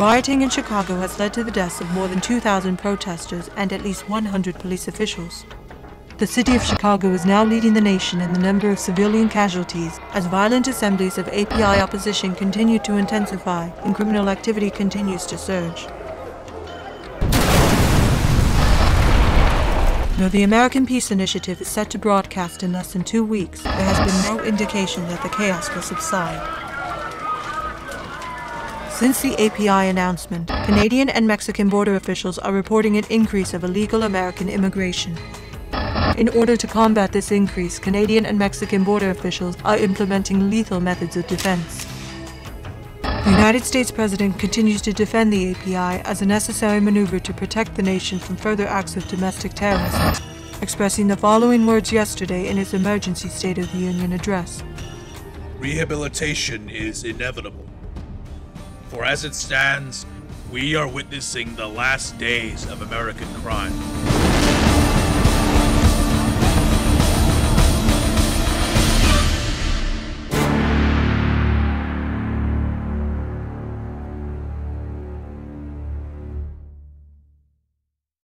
Rioting in Chicago has led to the deaths of more than 2,000 protesters and at least 100 police officials. The city of Chicago is now leading the nation in the number of civilian casualties as violent assemblies of API opposition continue to intensify and criminal activity continues to surge. Though the American Peace Initiative is set to broadcast in less than two weeks, there has been no indication that the chaos will subside. Since the API announcement, Canadian and Mexican border officials are reporting an increase of illegal American immigration. In order to combat this increase, Canadian and Mexican border officials are implementing lethal methods of defense. The United States President continues to defend the API as a necessary maneuver to protect the nation from further acts of domestic terrorism, expressing the following words yesterday in his emergency State of the Union address. Rehabilitation is inevitable. For as it stands, we are witnessing the last days of American crime.